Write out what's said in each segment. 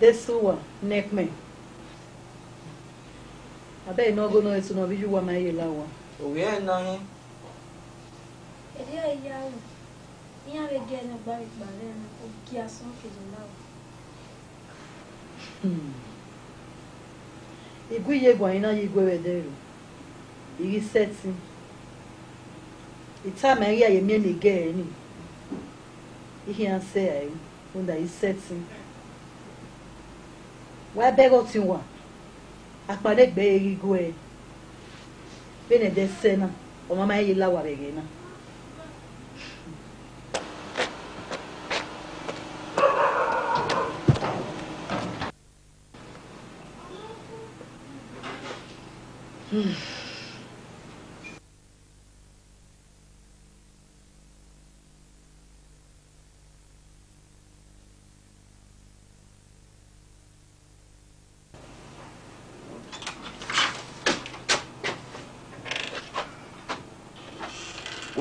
esuwa neckman abe inogo no esu no biju wa mai na he e ele e ayi e awu ni ave ge na na o ki asun ke je hmm. lawa gwa ina igwe iri seti ita ma ri aye wabɛgɔ ti wa akpa ɖe gbe yi goe bene de se na ɔmama yi la wa bege na. Hmm.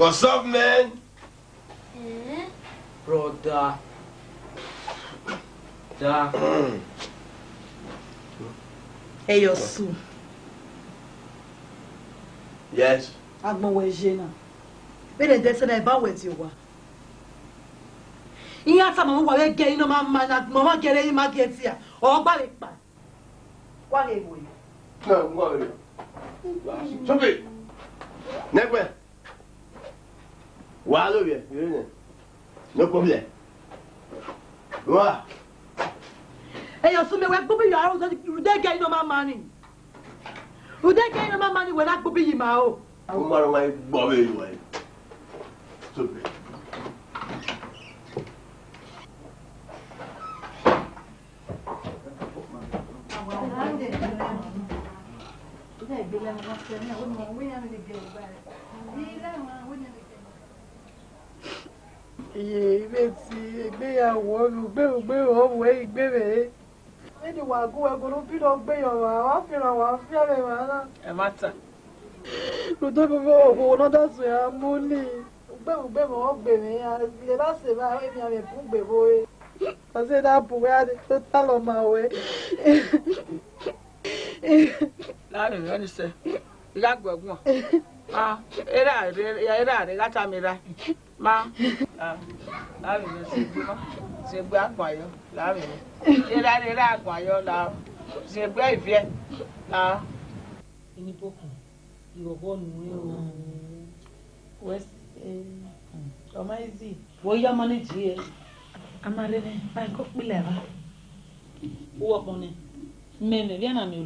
What's up, man? Mm. Brother. Da. hey, your soup. Yes. I'm we je na. Be de dese na e ba we ti wa. Iye ata mama wa we ge ina ma ma na mama get you, ma ge you. a. O gba le pa. you going? No, I'm going. ngwa le. Chope. Negwe. Walo bien, no problem. Wa. Hey, you see me when Bobby you are also you dey get no money. You dey get no money eu I Bobby you ma o. O ma ro wa Bobby you wa. So be. Ilé ìgbéléwọ̀n ọ̀sẹ̀ náà ó mọ̀ iye ibeti egbeyawo ọnu gbẹrugbẹru ọwọ igbẹrẹ ẹni wà gún ẹgbẹrún bínú gbẹyàn wà wà fìràn wà fìràn wà náà. ẹ má tà. lùdó fífi òògùn ọ̀nàdà sùn yà mú ní. gbẹrugbẹru wọn gbèrè ilé láti rà èmi àmì fún gbèrò rẹ. ọ̀sẹ̀ náà bùrẹ́ àti tó tà lọ́mọ àwẹ̀. láàrin ìrọ́nìṣẹ́ lagwagwa ma era ya era re gata mira ma la mi se gba se gba agbayo la mi era re ra agbayo la se gba ifie la ni boku irobo nu o west eh ọmọ ezi wo ya manage e amare ne ba ko pile ba wo pon ne me me bi na mi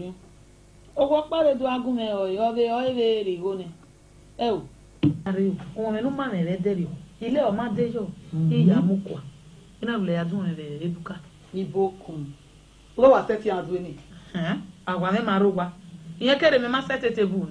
ogwo kpare du agume oye ove oeve rigone ewu ari ohun enu ma mere derio ile ọma deyo mhm. iya mukwa ina lule ya dun ebuka. ibo kun lọ́wọ́ àtẹ́tí adùn ni. àwa mi máa ró wa ìyẹn kéré mi máa sẹ́tẹ̀ tèbù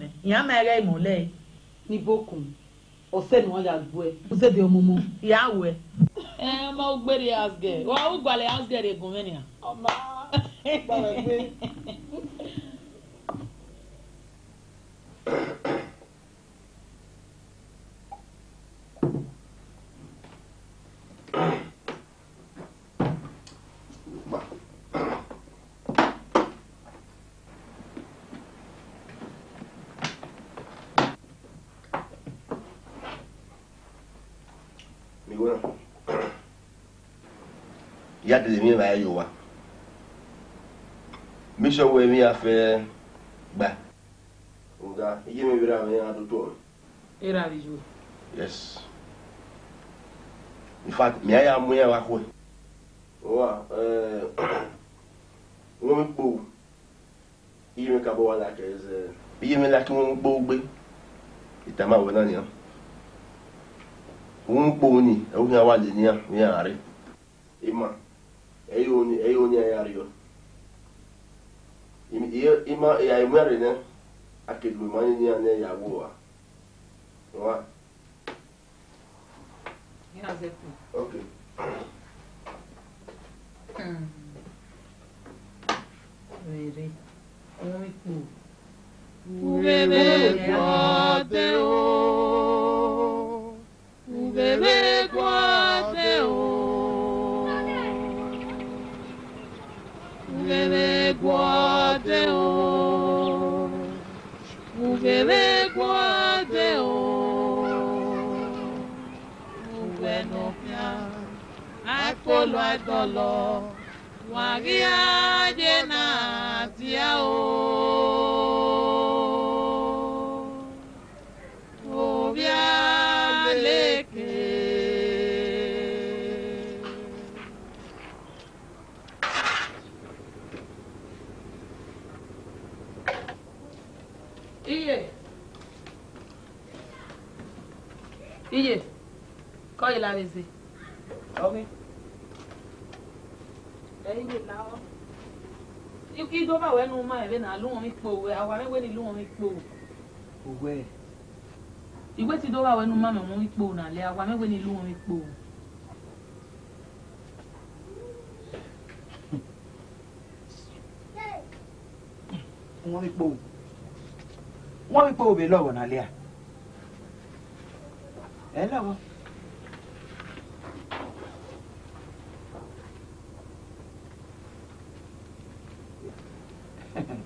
yadede mi ba ye yowa mission wo mi a fẹ́. Bira, Bira, and I do two. Era is Yes. In fact, me I am where I go. Wa, eh, women boo. Jimmy Cabo like is a Jimmy like women boo be. It's a man with an ear. Women boo ni, a woman was in here, we are. Ima, a yoni, a yoni, a yario. Ima, a yoni, a yoni, a yoni, akegbèmọ́ ní ní ìyàwó wa wá. Okay. Wèrè fún ipò. Wèrè pàdé o. Wèrè pàdé o. Wèrè pàdé o. Ungewekwa deo Ungenopia Akolo adolo Wagia jena tiao oil aweze okay eyi na o ido ba wenu ma ebe na alu won mi po we awa mewe ni lu won mi po owe igwe ti do ba wenu ma me won mi po na le awa mewe ni lu won mi po wọ́n mi po wọ́n mi po òbí lọ́wọ́ nálẹ́ à ẹ lọ́wọ́.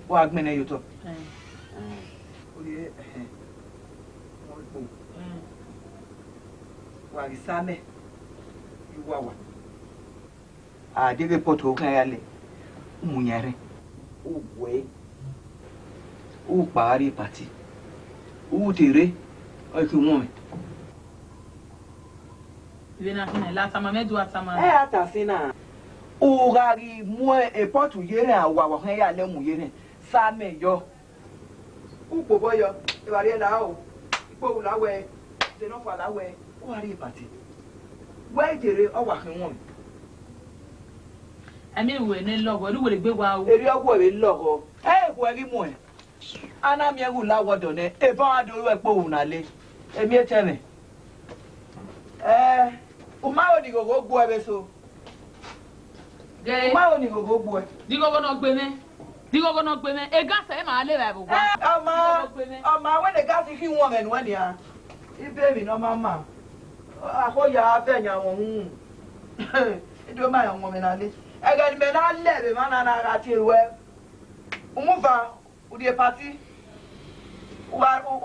wa gbẹnẹ yòótọ wàrí sámẹ ìwàwà àdébẹ pọtò ó kàn yálẹ mùnyẹrẹ ó wẹ ó pàárí pàtì ó tèrè ọkì wọn mi. ìrìnà fún ẹ látàmà mẹjọ àtàmà. ẹ àtàfin náà urari mue epotu yere awawo hen ya le mu yere same yo upo boyo e bari la o ipo u lawe se no fa lawe o ari ibati we jere o wa hin won ami we ne logo lu we gbe wa o eri owo re logo e ko eri mu e ana mi eru lawo do ne e ba wa do we po u na le emi e teme eh umaro ni gogo gbo ebe so gẹ́rẹ́. báwo ni gbogbo gbọ́ ẹ. dígọ́gọ́ náà gbé mẹ́ dígọ́gọ́ náà gbé mẹ́ ega sẹ́yìn máa lè rà gbogbo. ọmọ ọmọ àwọn ẹ̀ka ti fi wọn mẹ́nu ya. ibẹ̀ mi náà máa mà àkóyà abẹ́yìn àwọn ohun ìdúró máa yàn wọn mi náà lé ẹ̀gẹ́ ni mẹ́ náà lẹ̀ bẹ́ẹ̀ máa nana ara ti rú ẹ. umuva pati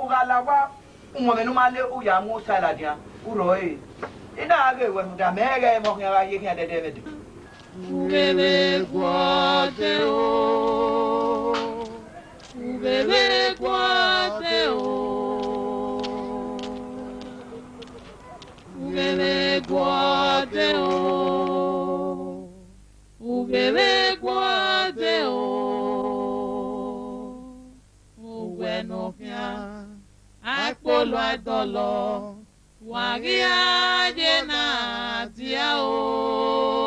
ugalawa umomenu male uyamu saladiya uroye ina age wehunda mere mohyara yehyadedemede ubebekwa teo ubebekwa teo ubebekwa teo Uwe no uwenofia akpolo adolo wagia jena tiao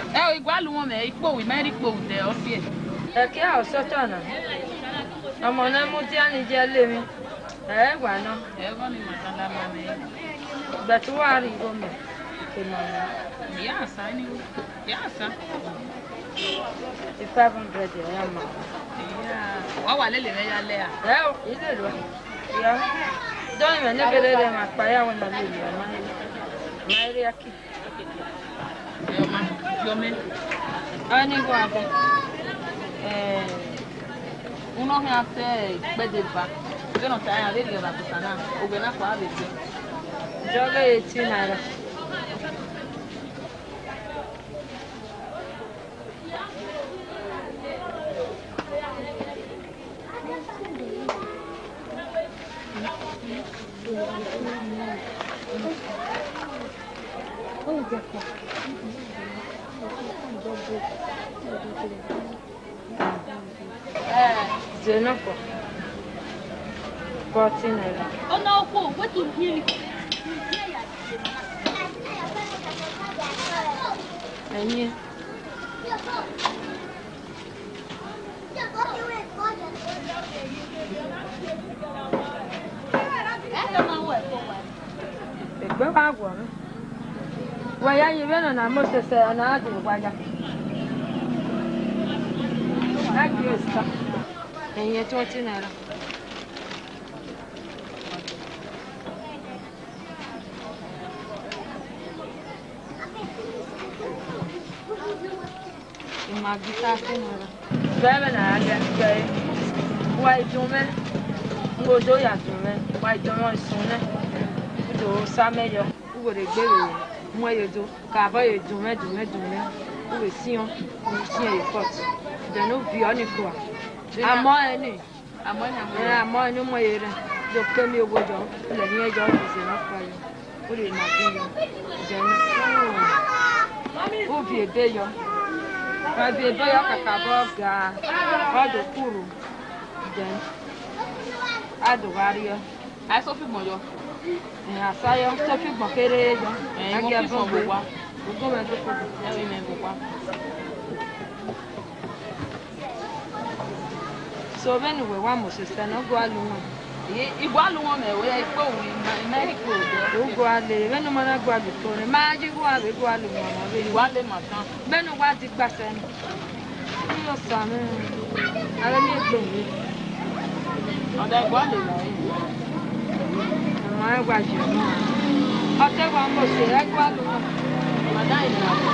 Evo igual un hombre, ikpowi, meri ikpowi de ofie. Eki a osoto na. Ọmọ náà mú tí a ní jẹ lé mi. Ẹ wà náà. Ẹ wọ́n mi mọ̀ sáńdá máa mi. Ìgbà tí wàá rí ìwọ mi, kì mọ̀ mi. Ìyá àṣà ni wọ́n. Ìyá àṣà. Ti five hundred ẹ̀ yá mọ̀. Ìyá wọ́n wà lélẹ̀ rẹ̀ yálẹ̀ à. Ẹ ò ilé ìlú wa. Ìyá dọ́rin rẹ̀ ní kẹlẹ́ máa pa yàwó náà lè lè máa rí akí. Yomé. Ẹni gbọ́ abẹ. Uno hẹ́ afẹ́ gbẹ́dẹ̀ba. Gbẹ́nà tá a lè rí ọ̀rọ̀ àkùtà náà. Ògbẹ́ náà kọ́ àbẹ̀ jẹ. Jọ́gẹ́ etí náírà. Oh, dear. Zenoko. Fourteen naira. Oh no, cool. What in here? Any? Egbe wa agwọ m. Waya yi bịa nọ na Moses ọ na-adụ gwa ya. ẹ̀yẹ tó ti náírà. Magi tá aqui, mano. Bebe na água, bebe. Uai, tu, né? Ngodo ya tu, né? Uai, tu, não, isso, né? Udo, sá melhor. Ugo de bebe, mwe yodo. Kaba yodo, mé, do, mé, do, mé. Uwe, sion. Uwe, sion, yodo. Danuviônico. Amoene. Amoene, amoene. Amoene, moere. Do na O bebeio. O bebeio cacaboga. O do puro. ni A do vario. na só fico melhor. Asa ya sọ fi gbọ̀n yọ. Ẹyin mo fi sọ gbogbo wa. Gbogbo so when sister, bẹ́ẹ̀ni go wá mọ̀sẹ̀sẹ̀ náà go àlùmọ̀. ìgbọ́ àlùmọ̀ mẹ̀ wẹ́ go òun mẹ́ríkù òde. ó go alẹ́ bẹ́ẹ̀ni go náà gbọ́ àlùtò rẹ̀ go jí gbọ́ àwẹ̀ go àlùmọ̀ mọ̀ bẹ́ẹ̀. go lè mà tán. bẹ́ẹ̀ni wá go gbàṣẹ ni. mi yóò sàmì ara mi gbòm mi. ọ̀dà go àlè làwọn àwọn ẹgbàá jù mọ́ ọtẹ́gbàá mọ̀ sí go lùmọ̀ ọ̀dà ìlànà.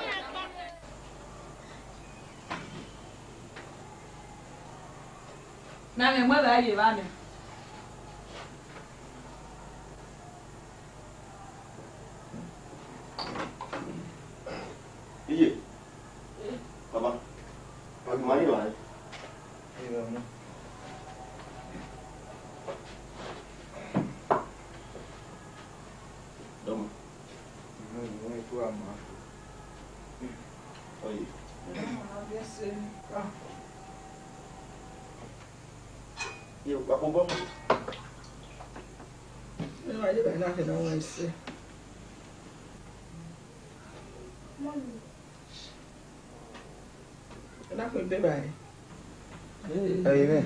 那你莫在里玩呢。yorùbá kò bọ́ mọ́. nínú ayé báyìí náà kìnnà wọn ṣe. ẹ dákun ìdè báyìí. ẹyin náà.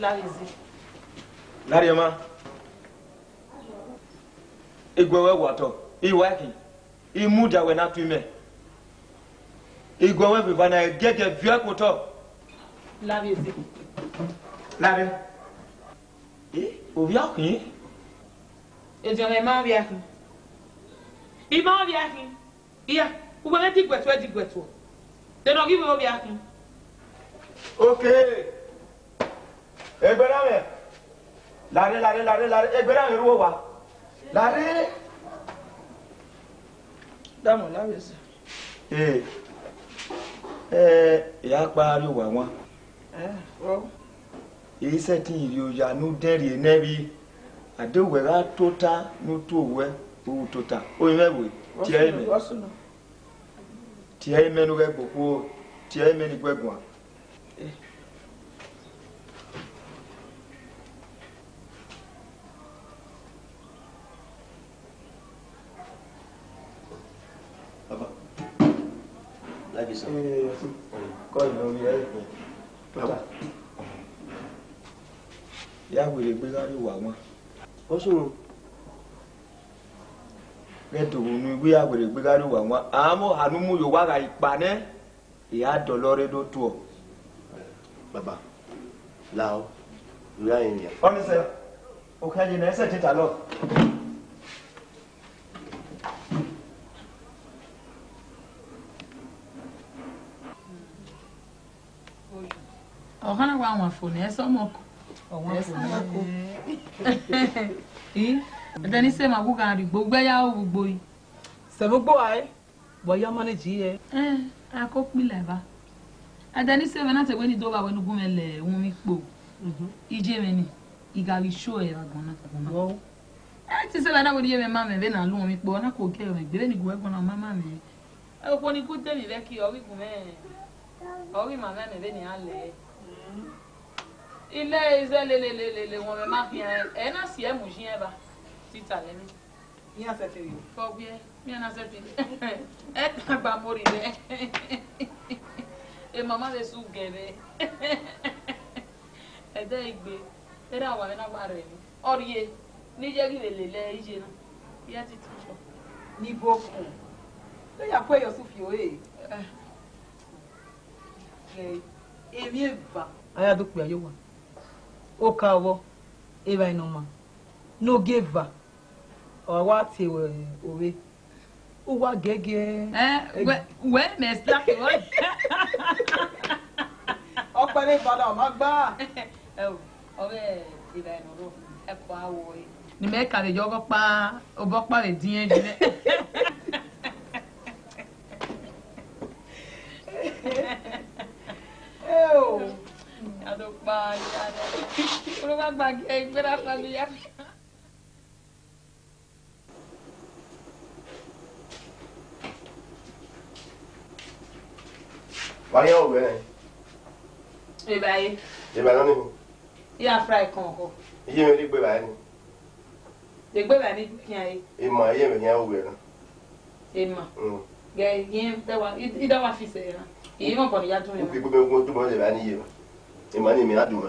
Larry, Larizi. Lariama. Igwewe wato. Iwaki. Imuda we na tuime. Igwewe bibana egege vya kuto. Larizi. Lari. Eh, uvyaki? Ejere ma vyaki. Iba vyaki. Iya, ubere digwetu e digwetu. Te no give ovyaki. Okay egbedame lare lare lare lare egbedame ruwo wa lare dáàmú lábẹsẹ. ee ẹ ìyá pariwo àwọn. ẹ eh, wọ́n. èyí sẹ́tìn ìrì òyà nù dẹ́rì nẹ́rì àdéhùwẹ̀rá tó ta nù tó wẹ́ owó tó ta oyin mẹ́wòó tiẹ́ mẹ́ tiẹ́ mẹ́nu rẹ gbòkó tiẹ́ mẹ́nu gbẹ̀gbọ̀n. Nabi sọ. kọ́ọ̀lù lórí ẹ̀ tó ta. yàwó lè gbé sáré wà wọn. ó sùn. gẹ́tò ònú ìwé yàwó lè gbé sáré wà wọn. àmọ́ ànúmú yóò wá ra ìpanẹ́ ìyá dọ̀lọ́rẹ́ ló tó ọ. bàbá làwọn ìwé àyìnbíà. àfòní ẹ sọmọ kù ẹ sọmọ kù yìí ẹdẹ ní sẹmọ àkókò àrìgbò gbẹyà ògbò yìí. sẹ̀múgbò ayé wọ̀nyọ́ mọ́ni jì í yẹ. ẹ akó pilẹ̀ bá ẹdẹ ní sẹmọ náà tẹ̀wé ní dọ́wọ́ àwọn ẹnugun mẹ́lẹ̀ ẹ̀hún mi pò mhm. ìjẹ́ mi ni ìgàrí ṣó ẹ̀ àgbọ̀nà. ẹ ti sẹ́wọ̀n náà wọ́n ní yẹ́ mi má mi bẹ́ẹ̀ náà lóun mi pọ̀ náà kò kẹ́ ẹ̀ mi gbé ní gbẹ́gbọ́n náà má má mi. ẹ kò ní kú tẹ̀mí bẹ́ẹ̀ ilé iṣẹ́ lelelelele wọn bẹ má fi hàn ẹ náà sì ẹ mú sí ẹ bá títà lẹ́nu. mi à sẹ́fẹ̀ yìí. fọwọ́ ẹ mi à náà sẹ́fẹ̀ yìí ẹ tàgbà mórí rẹ ẹ màmá lè sùn gẹ̀rẹ́ ẹ̀dá ìgbé ẹ̀dá àwọn ẹ̀nàgbà rẹ̀ ni ọ̀rìyẹ e. níjẹ́ kí lè lè lẹ ìṣe náà yẹ ti tún sọ. níbo kù ló yà kó ẹyọ sùn fi òye. ẹ eh. ẹ èmi ẹ bà. ayé àdókòwò ayé wà okawo eva inoma n'oge va ọwa tiwe owe uwa gege. wee mesta ọpẹlẹ ìbàdàn ọmọ gbà. ọbẹ ìbà ìnùrù ẹkọ awọ yìí. ni mẹ́ka lè jọ́gọ́ pa ọbọ̀ pàrẹ̀ dín ẹ́ jùlẹ̀. Ew. Ando pagliare. Uno va a bagnare, per la famiglia. Báyọ̀ ọ̀gbẹ́ náà. Ìbá yìí. Ìbá náà nìyí. Yá fúráì kan kọ. Iye mi rí gbé báyìí ni. Lè gbé báyìí ní kíá yìí. Ìmọ̀ iye mi yẹn wù ẹ̀ náà. Ìmọ̀. Gẹ̀ yín dá wa fi sẹ̀yìn náà. Ìyí mọ̀ pọ̀ níyà tó yẹn. Ó fi gbogbo ogun tó bọ̀ ọ́ lè bá níyì mọ̀. Imani Minaduma.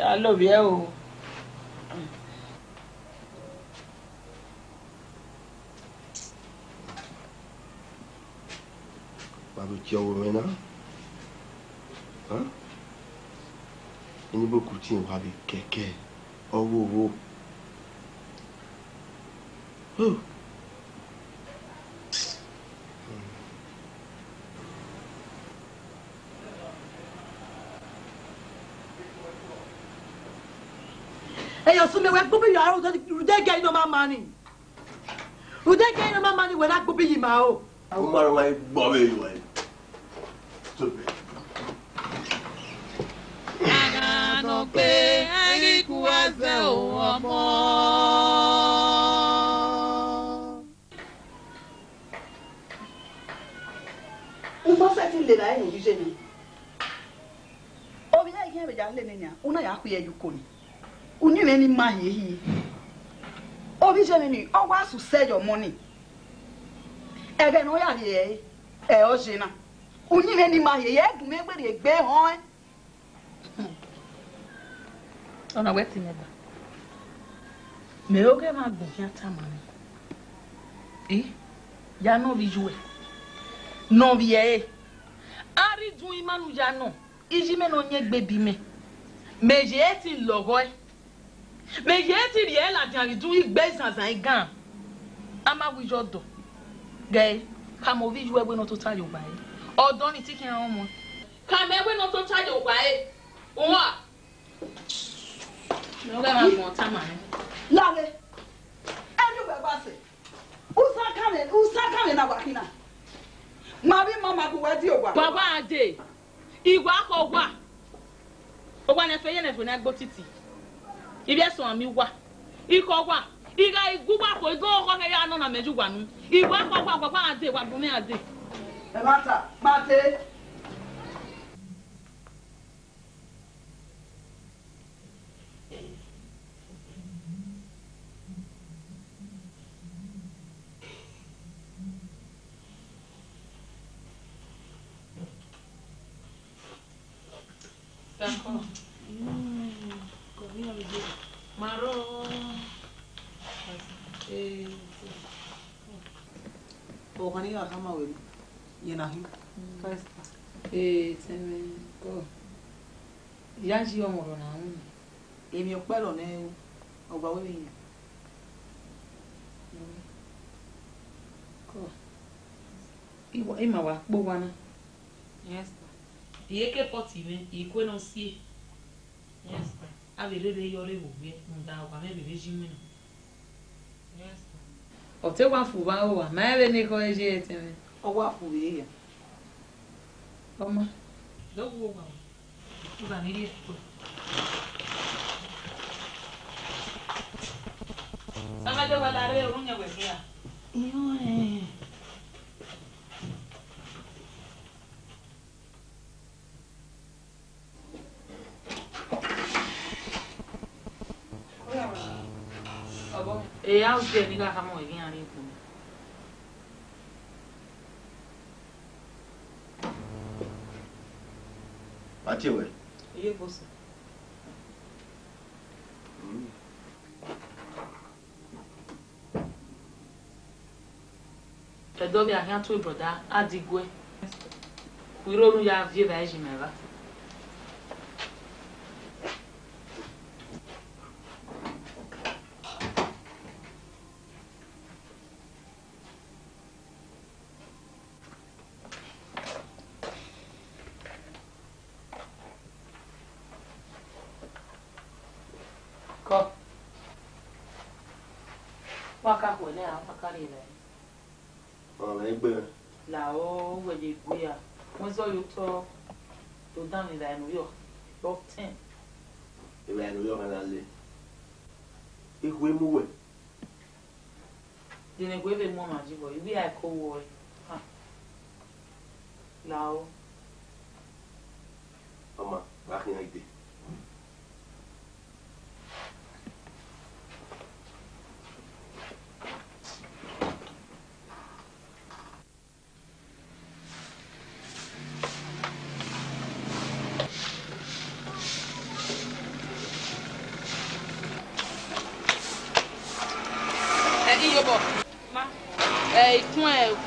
ṣáà lòbí ẹ o. babu kyau mena ha ẹni bó kù tí ń wá bí kẹ̀kẹ́ ọwọ́ owó. Asumewere gbobiyi aro Udege inormal money. Udege inormal money were that gbobiyi ma o. Àwọn ọmọ wa gbọ́ mi ìwà ẹ̀ tó bẹ̀. Àdànà pé Eric wá sẹ́ òun ọmọ. Ngbọ́sẹ̀ tí ń lè láyé nìyí ṣe ni. Omi náà yẹ́ ìjà ń lè nìyà, òun náà yà á pè é yukọ ni unire ni ma Obi je ni owa su sell your money ege no ya ye e o jina unire ni ma yehi edun me gbere egbe hon ona we ti neba me oge ma gbo ya ta ma ni eh ya no bi juwe no bi ye ari dun imanu ya no iji me no nye gbebi me je ti logo e Mais yeti riela jari du igbe zanzan igan. Ama wijo do. Gay, kama ovi ju egbe no to tayo gba e. Odo ni ti kin awon mo. Kama egbe no to tayo gba e. Owa. No ga ma fun ta ma. Lale. Enu be ba se. Usa kare, usa kare na wakina. Mari mama bu wedi Baba ade. Igwa ko gwa. Ogwa na fe ye na fe na gbo titi. ịbịa so m ịgwa ịkọgwa ị ga akwa ego ọghọ ya anọ na mejugwanụ igwe akwa gwa gwakwa adị gwagbume adị a kama wɛ yɛn ahi ee tɛmɛ kɔ yanji ɔmɔrɔ na ahun èmi ò pẹ́ lọ ní ọgbà wẹ́wẹ́ yẹn. ima wa kpo wa na. yeke pɔti mɛ ikwe nɔ sie. a bɛ rebe yɔre wo gbɛ nga wa mɛ bebe zi mi na ɔte wafu ba wo wa maa bɛ ne kɔ ɛdi yɛ tɛmɛ. ɔwafu yɛ yɛ. ɔma. dɔw wo ma o ka ne yɛ kɔ. sangadewale are o ŋun yɛ wɛ fi ya. É então. E ao ah, dia ni ga kamo yin ari ku. Ati we. Iye bosa. a bi ahia tu broda adigwe. Kuiro nu ya vie ba ejimeva. egwe mu wɛ. dene egwe bɛ mu ɔma dzi bɔ ibi akɔ wɔ yi oh, ha lawo.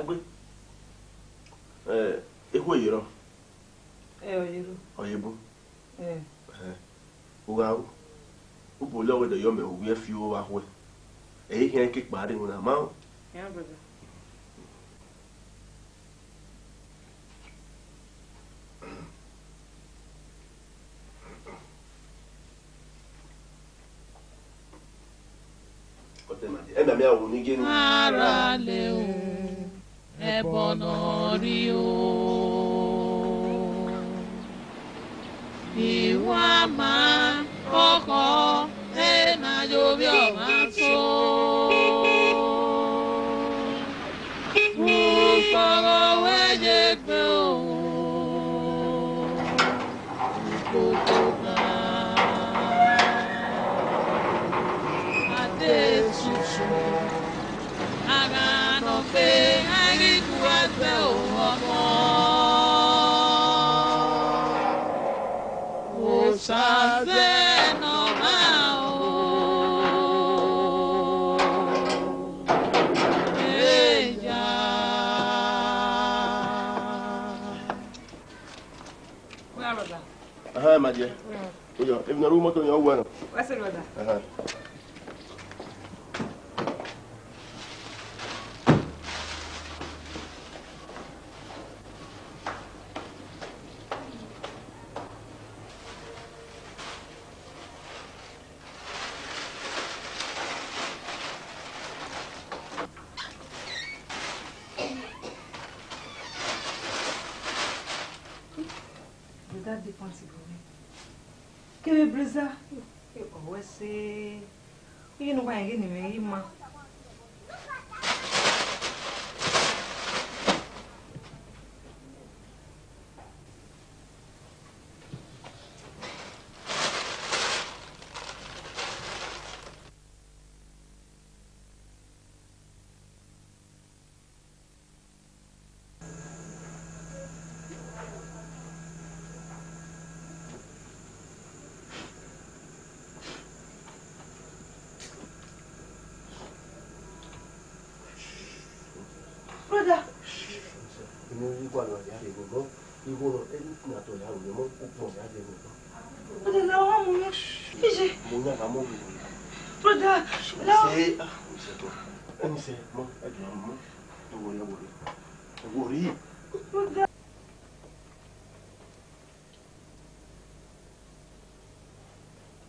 ẹgbẹ́ ehu oyiro oyebo ugawu ubule owedo yome uwie fiwo wahwe ehihie nkikpari nwere amanwụ Ara lewu. y Ebonorio. Iwama la la lluvia. Aha, my dear. Mm. Oh, yeah. If no room, you on your one? What's the brother? Uh-huh. ya legogo iworo anything at all ya legogo mo púpọ̀ ya legogo. ọ̀dọ̀ làwọn mú mi. mo ní àbá mọ́ mi. broda làwọn. ṣe ṣe tó ẹni ṣe mọ ẹdùn àwọn mọ ẹwọ rẹ wọlé ẹwọ rí. broda.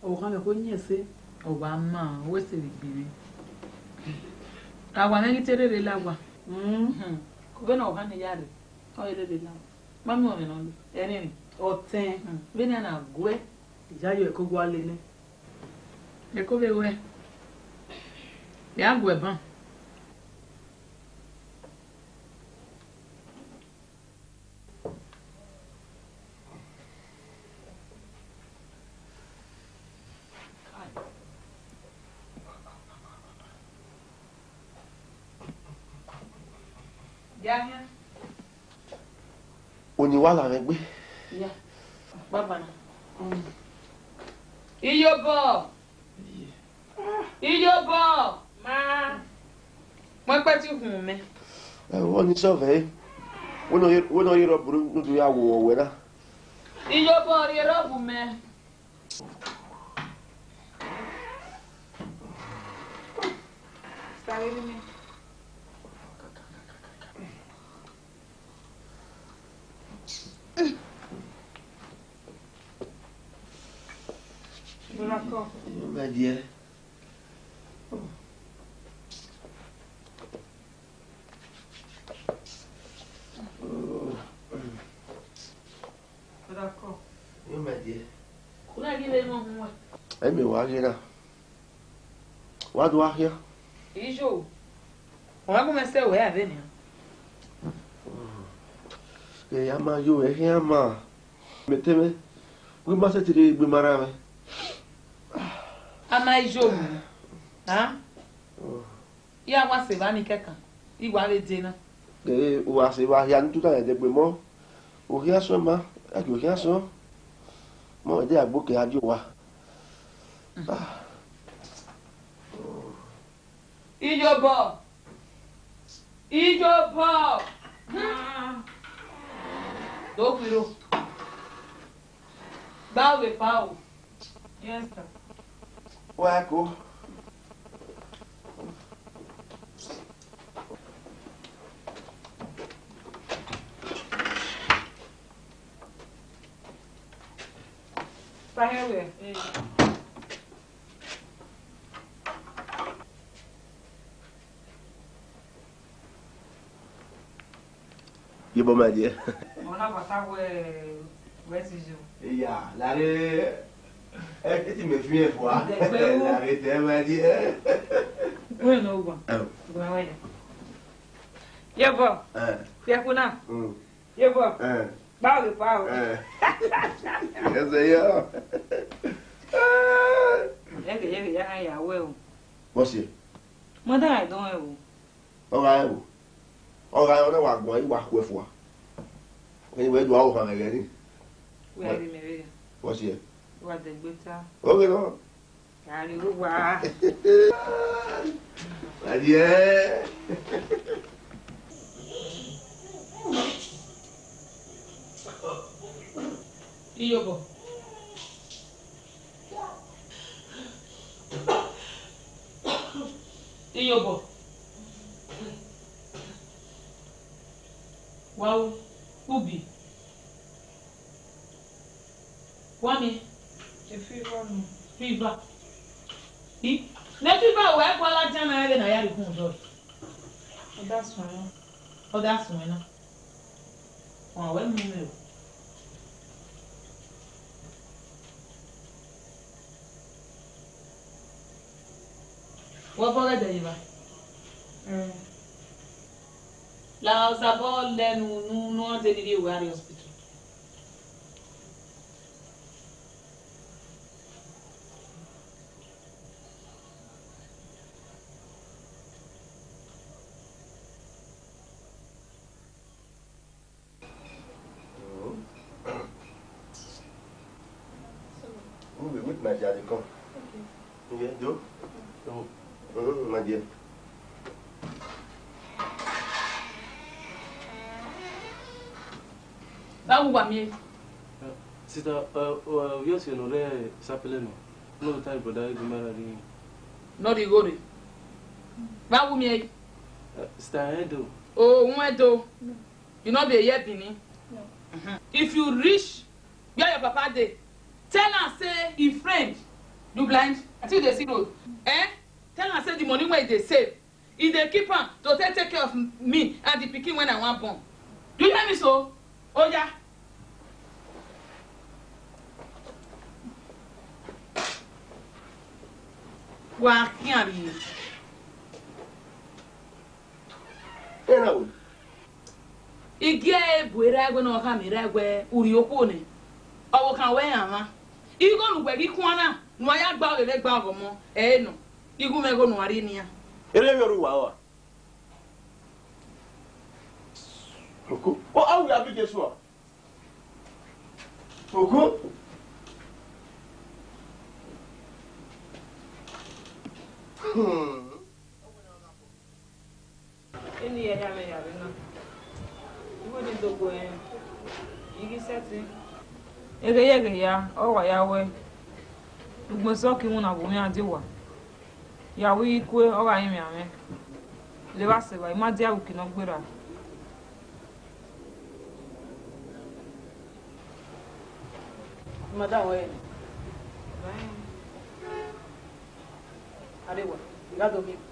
ọ̀kan lẹ́kọ̀ọ́ yẹn ṣe ọ̀wà máa wẹ́sẹ̀ gbìrì àwa náà ní tẹ́rẹ̀ẹ́rẹ́ làwà. kò gbẹ́nà ọ̀kan ni yára hmm. rẹ̀ oyele be na mami wa mena ole eni ni oten bene na gwe jayo ekogo alene ekobe we ya gwe ban ni wàhálà rẹ gbé. iyobo iyobo máa pẹ́pẹ́ tí hùn mẹ́. wọ́n ní sọ́fẹ̀ yìí wọ́n náà yọrọ burú nítorí àwọ̀ ọ̀wẹ́ náà. iyobo yọrọ bù mẹ́. Thank you. adìẹ Emi wa gina. Wa do ahia. Ijo. Wa começar o é a ver, né? Ke ya ma yo e hia ma. Meteme. Wi ma se tiri gbe mara me. ama ah ya wase ba nikeka keka iwa le Ee, ụwa de ya ntu ta de pe mo ma e ori aso ma de agbo ke ajo wa ijobo ijobo do piro báwo Waco. Para where? You bombardier. On a pas ça ouais, ouais c'est jour. Yeah, là les tu me fie fwa. La rete ma di. Mwen nou gwa. Gwa wene. Yebo. Fekuna. Yebo. Báwo lè pa o? Ẹsẹ̀ yẹ ọ. Yẹ́kẹ̀yẹ́kẹ̀ yá ìyàwó ẹ̀ o. Bọ́ sí ẹ. Mo dára ìdán ẹ̀ o. Ọ̀rá ẹ̀ o. Ọ̀rá ẹ̀ ọ̀nà wà gbọ́n ìwà kú ẹ̀fọ́ wa. Ẹ̀yin wẹ́ẹ́ dùn àwọn ọ̀hàn rẹ̀ ní. Wẹ́ẹ́ rí mi rí. Bọ́ sí ẹ oge lọ. ariwo wa. adìẹ. iyobọ. iyobọ. ọdá sùn ẹ náà wọn àwẹ mú mi o. wọ́n bọ́lẹ̀ dẹ̀ yìí bá. Mm. làwọn sábọ́ lẹ́nu nínú wọn ti di ìwé àríwá. wà mí. sita yóò sì nù rẹ sapele nù n'o ta ibodà yìí gbẹmọ rẹ nìyẹn. n'ọdị igore gbawu m eyi. sita edo. Oh, nwa edo you no dey yet benin. if you reach where your papa de. tell am say in French, you blind until they see road mm. eh tell am say the money wey they dey save e dey keep am to take take care of me and the picking when i want born do you hear me so oh, yeah. kwa wakia bi. Era o. Um. Igie bu era egwe na ọkama mere egwe uri okwu ni. Ọwụ kan wee ama. Igo n'ugwe gị kwụọ na nwa ya gba olele gba ọgọ mụ enu. Igu mego nwarị ni ya. Ere yọrọ ụwa ọ. Oku. Ọ ya bi Jesu Oku. Ele ya dar melhor, não? Vou lhe dar bem. E que sete? ya ia ya, ó, ia ué. O na boa adịwa Ya wee ikwe ọ̀rọ̀ ayé mi àmẹ́. Lè wá sèwà, ìmádìí alegua, gato mismo.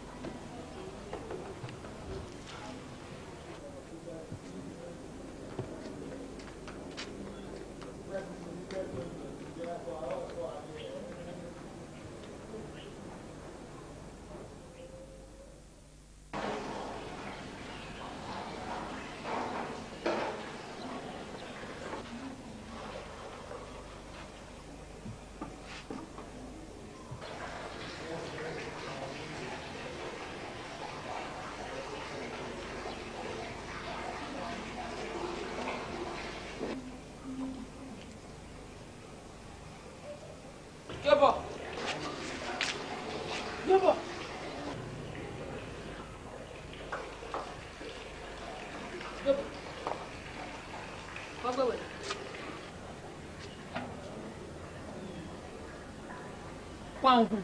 oògùn.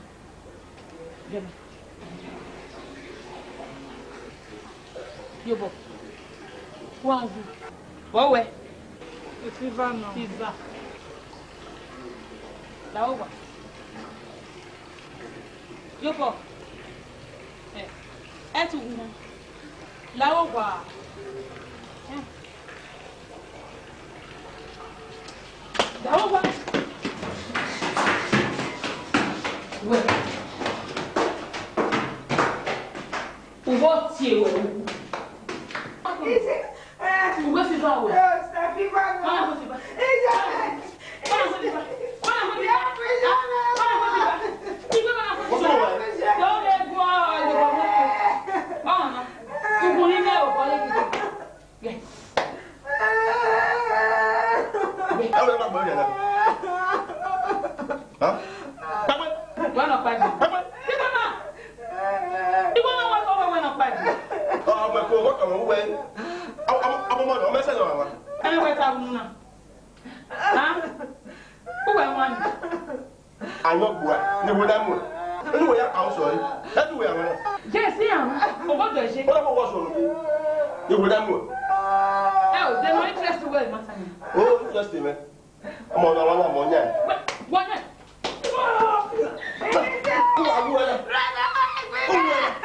Yóbọ̀, wá oògùn. Wọ́wẹ́. Fífà náà. Fífà. Làwọ̀ wà. Yóbọ̀, ẹ ti wù wọn. Làwọ̀ wà. Làwọ̀ wà. O voto é eu. Isso é. É. O que se eu. É. You would have known. Oh, they're not interested well, Matani. Oh, interesting, man. I'm on the one I'm on there. What? What? What? What? What? What? What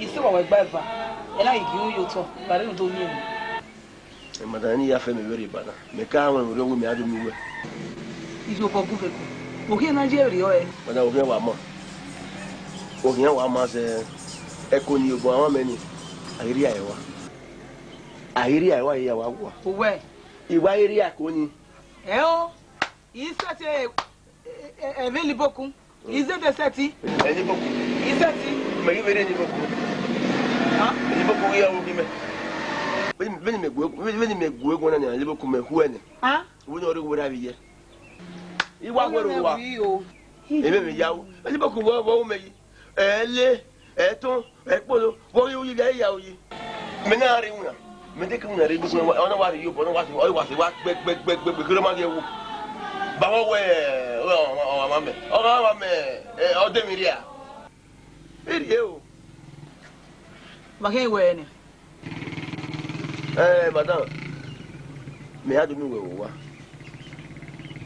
isiwa waigbaza ena igiuyo to bari ndo nyemu madani ya fe me were bana me ka wa were wo me adu mi we izo ko gufe ko o ke na je ri o e bana o ke wa mo o ke wa ma se e ko ni obo àwọn me ni ayiri ayewa ayiri ayewa ye o we iwa ayiri akoni e o isa te e me libokun ni bokun ko ya wo bime me gwe gwe gwe na lebe kuma huwe ne ha wo no ro ra bi ye iwa gwe ro wa me yawo lebe ko wo wo me yi ele eto epolo wo yi yi ya yi me na ri una me de ko na ri bi ko ona wa ri yo ona wa ti o wa ti wa gbe gbe gbe gbe gbe ma ye wo ba wo we o ma me o ma me o de mi ri a eri e o maka eh, ìwé ni. ẹ madam mi yá dùnmí wẹ̀ wò wá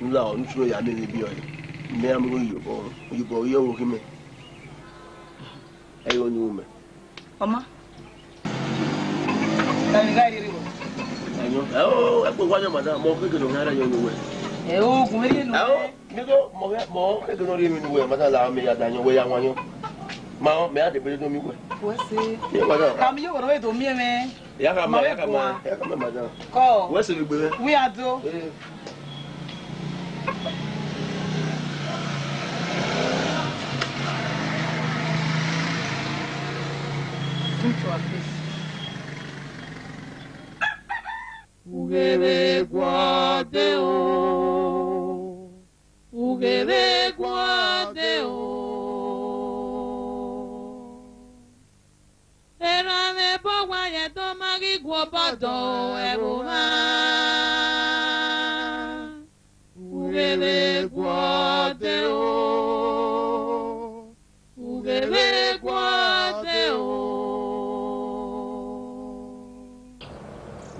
ya àwọn onítúró yà mí níbí ọ̀yẹ́ mi yá mi kó yìbọn yìbọn yẹ wò kí ọma. ẹ yọ ní wùmẹ. ọmọ ẹni ká yiri wọ. ọ ẹ kò wáyọ madam mọ kékeré ní o o ma mɛ a de bɛ nomi kɔ. wɛsi kami yóò wɛrɛ o ye to miɛ mɛ. ya ka ma ya ka ma ya ka ma ma jan. kɔ wɛsi mi gbɛ. wuya do. Ugebe guade ugebe Obadon Ebuma é Ubele Guadeo Ubele E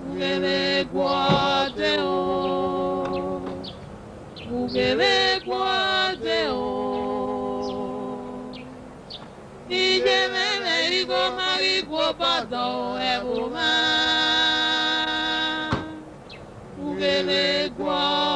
Ubele Guadeo igual Guadeo Ijemele Igomari Guobadon Ebuma é saint